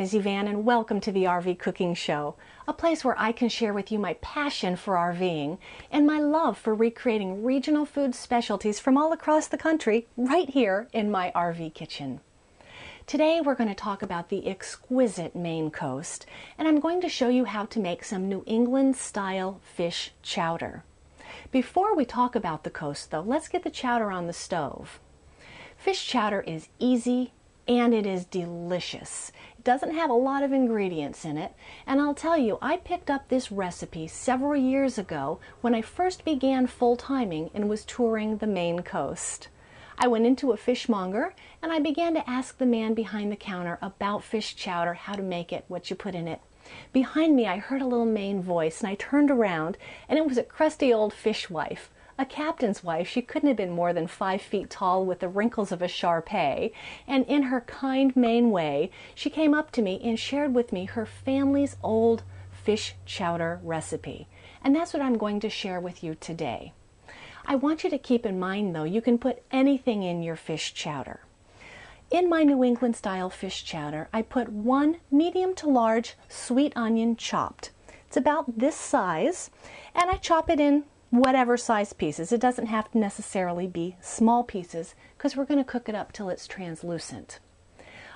name is Yvan and welcome to the RV Cooking Show, a place where I can share with you my passion for RVing and my love for recreating regional food specialties from all across the country right here in my RV kitchen. Today we're going to talk about the exquisite Maine coast and I'm going to show you how to make some New England style fish chowder. Before we talk about the coast though, let's get the chowder on the stove. Fish chowder is easy and it is delicious. It doesn't have a lot of ingredients in it, and I'll tell you, I picked up this recipe several years ago when I first began full timing and was touring the Maine coast. I went into a fishmonger and I began to ask the man behind the counter about fish chowder, how to make it, what you put in it. Behind me, I heard a little Maine voice and I turned around and it was a crusty old fishwife a captain's wife, she couldn't have been more than five feet tall with the wrinkles of a Shar Pei, and in her kind Maine way, she came up to me and shared with me her family's old fish chowder recipe. And that's what I'm going to share with you today. I want you to keep in mind though, you can put anything in your fish chowder. In my New England style fish chowder, I put one medium to large sweet onion chopped. It's about this size, and I chop it in whatever size pieces. It doesn't have to necessarily be small pieces because we're going to cook it up till it's translucent.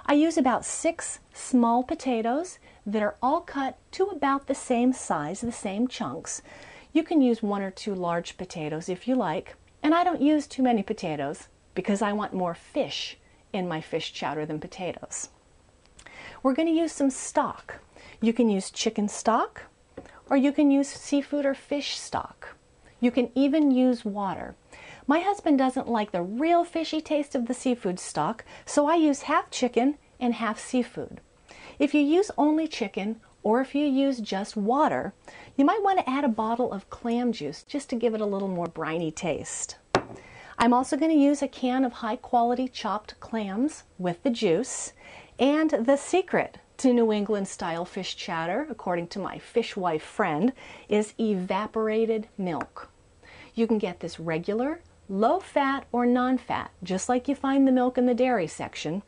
I use about six small potatoes that are all cut to about the same size, the same chunks. You can use one or two large potatoes if you like, and I don't use too many potatoes because I want more fish in my fish chowder than potatoes. We're going to use some stock. You can use chicken stock or you can use seafood or fish stock. You can even use water. My husband doesn't like the real fishy taste of the seafood stock, so I use half chicken and half seafood. If you use only chicken or if you use just water, you might want to add a bottle of clam juice just to give it a little more briny taste. I'm also going to use a can of high quality chopped clams with the juice. And the secret to New England style fish chowder, according to my fishwife friend, is evaporated milk. You can get this regular, low fat, or non fat, just like you find the milk in the dairy section.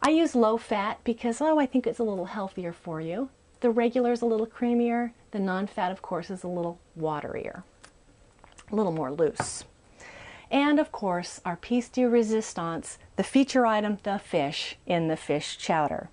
I use low fat because, oh, I think it's a little healthier for you. The regular is a little creamier. The non fat, of course, is a little waterier, a little more loose. And of course, our piece de resistance, the feature item, the fish in the fish chowder.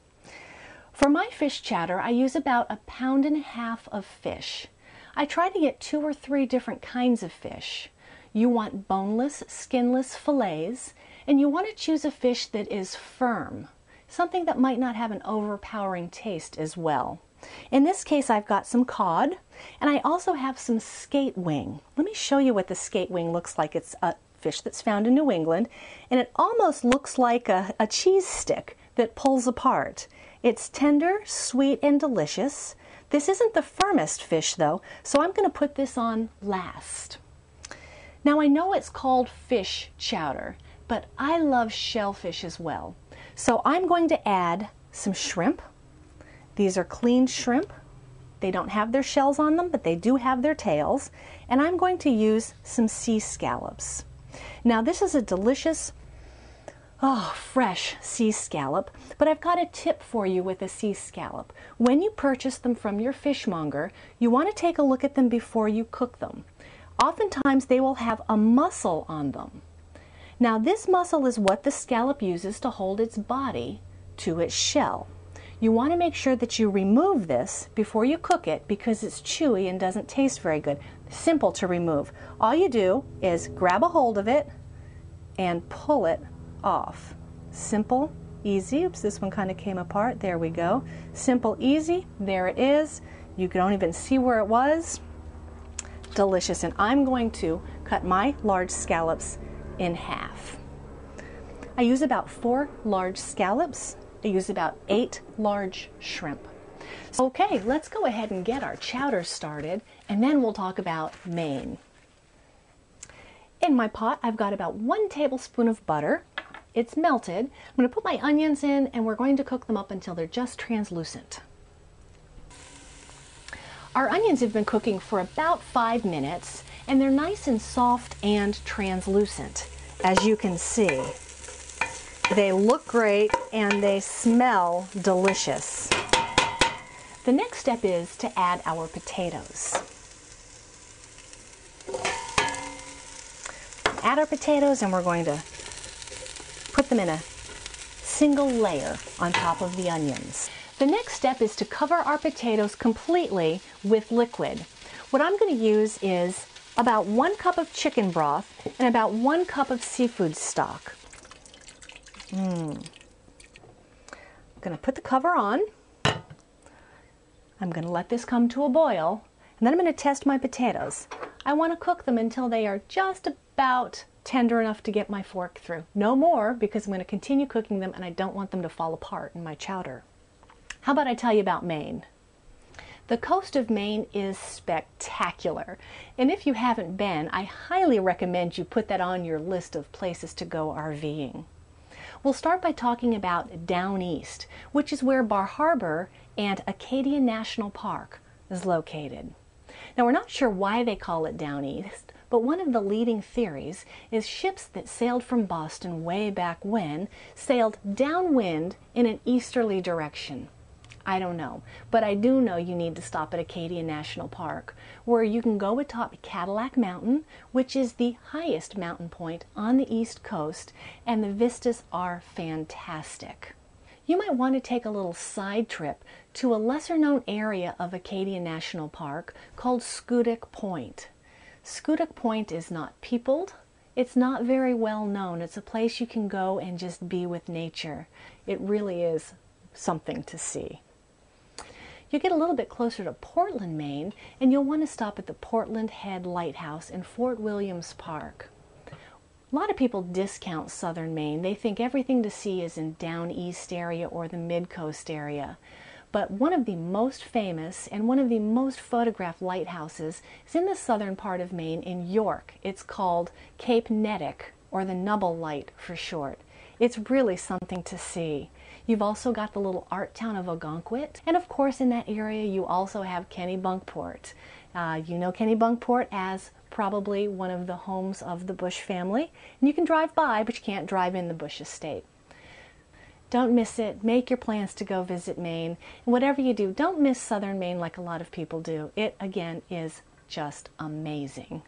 For my fish chowder, I use about a pound and a half of fish. I try to get two or three different kinds of fish. You want boneless, skinless fillets, and you want to choose a fish that is firm, something that might not have an overpowering taste as well. In this case, I've got some cod, and I also have some skate wing. Let me show you what the skate wing looks like. It's a fish that's found in New England, and it almost looks like a, a cheese stick that pulls apart. It's tender, sweet, and delicious. This isn't the firmest fish though, so I'm going to put this on last. Now I know it's called fish chowder, but I love shellfish as well. So I'm going to add some shrimp. These are cleaned shrimp. They don't have their shells on them, but they do have their tails. And I'm going to use some sea scallops. Now this is a delicious Oh, fresh sea scallop. But I've got a tip for you with a sea scallop. When you purchase them from your fishmonger, you want to take a look at them before you cook them. Oftentimes they will have a muscle on them. Now this muscle is what the scallop uses to hold its body to its shell. You want to make sure that you remove this before you cook it because it's chewy and doesn't taste very good. Simple to remove. All you do is grab a hold of it and pull it off. Simple, easy. Oops, this one kind of came apart. There we go. Simple, easy. There it is. You don't even see where it was. Delicious. And I'm going to cut my large scallops in half. I use about four large scallops. I use about eight large shrimp. Okay, let's go ahead and get our chowder started, and then we'll talk about Maine. In my pot, I've got about one tablespoon of butter. It's melted. I'm going to put my onions in and we're going to cook them up until they're just translucent. Our onions have been cooking for about five minutes and they're nice and soft and translucent, as you can see. they look great and they smell delicious. The next step is to add our potatoes. Add our potatoes and we're going to put them in a single layer on top of the onions. The next step is to cover our potatoes completely with liquid. What I'm going to use is about one cup of chicken broth and about one cup of seafood stock. Mm. I'm going to put the cover on. I'm going to let this come to a boil, and then I'm going to test my potatoes. I want to cook them until they are just about tender enough to get my fork through. No more, because I'm going to continue cooking them and I don't want them to fall apart in my chowder. How about I tell you about Maine? The coast of Maine is spectacular, and if you haven't been, I highly recommend you put that on your list of places to go RVing. We'll start by talking about Down East, which is where Bar Harbor and Acadia National Park is located. Now, we're not sure why they call it Down East, but one of the leading theories is ships that sailed from Boston way back when sailed downwind in an easterly direction. I don't know, but I do know you need to stop at Acadia National Park, where you can go atop Cadillac Mountain, which is the highest mountain point on the East Coast, and the vistas are fantastic. You might want to take a little side trip to a lesser known area of Acadia National Park called Schoodic Point. Schoodic Point is not peopled, it's not very well known. It's a place you can go and just be with nature. It really is something to see. You get a little bit closer to Portland, Maine, and you'll want to stop at the Portland Head Lighthouse in Fort Williams Park. A lot of people discount southern Maine. They think everything to see is in down east area or the mid coast area. But one of the most famous and one of the most photographed lighthouses is in the southern part of Maine in York. It's called Cape Neddick, or the Nubble Light for short. It's really something to see. You've also got the little art town of Ogunquit. And of course, in that area, you also have Kennebunkport. Uh, you know Kennebunkport as probably one of the homes of the Bush family. And you can drive by, but you can't drive in the Bush estate. Don't miss it. Make your plans to go visit Maine. And whatever you do, don't miss southern Maine like a lot of people do. It, again, is just amazing.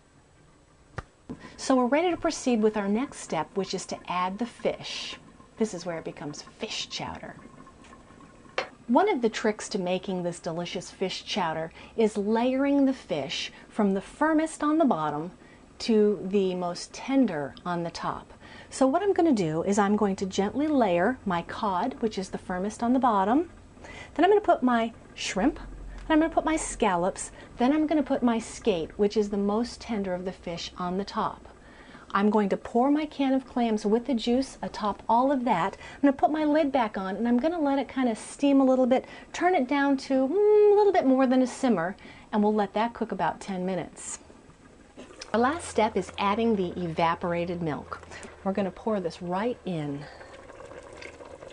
So we're ready to proceed with our next step, which is to add the fish. This is where it becomes fish chowder. One of the tricks to making this delicious fish chowder is layering the fish from the firmest on the bottom to the most tender on the top. So what I'm going to do is I'm going to gently layer my cod, which is the firmest on the bottom. Then I'm going to put my shrimp, then I'm going to put my scallops, then I'm going to put my skate, which is the most tender of the fish, on the top. I'm going to pour my can of clams with the juice atop all of that. I'm going to put my lid back on and I'm going to let it kind of steam a little bit, turn it down to mm, a little bit more than a simmer, and we'll let that cook about 10 minutes. The last step is adding the evaporated milk. We're going to pour this right in.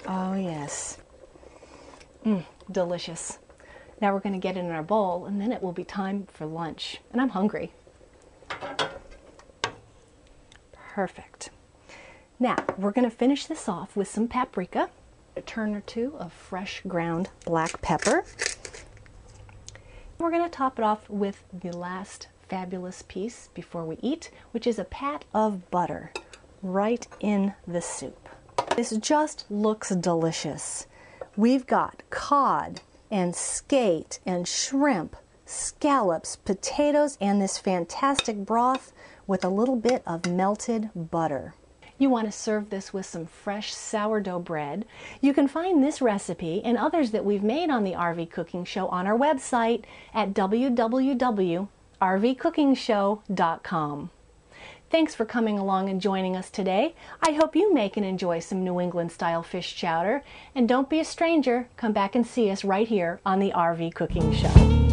Oh, yes. Mmm, delicious. Now we're going to get it in our bowl, and then it will be time for lunch. And I'm hungry. Perfect. Now, we're going to finish this off with some paprika, a turn or two of fresh ground black pepper. We're going to top it off with the last fabulous piece before we eat, which is a pat of butter right in the soup. This just looks delicious. We've got cod and skate and shrimp, scallops, potatoes, and this fantastic broth with a little bit of melted butter. You want to serve this with some fresh sourdough bread. You can find this recipe and others that we've made on the RV Cooking Show on our website at www.rvcookingshow.com. Thanks for coming along and joining us today. I hope you make and enjoy some New England style fish chowder. And don't be a stranger, come back and see us right here on the RV Cooking Show.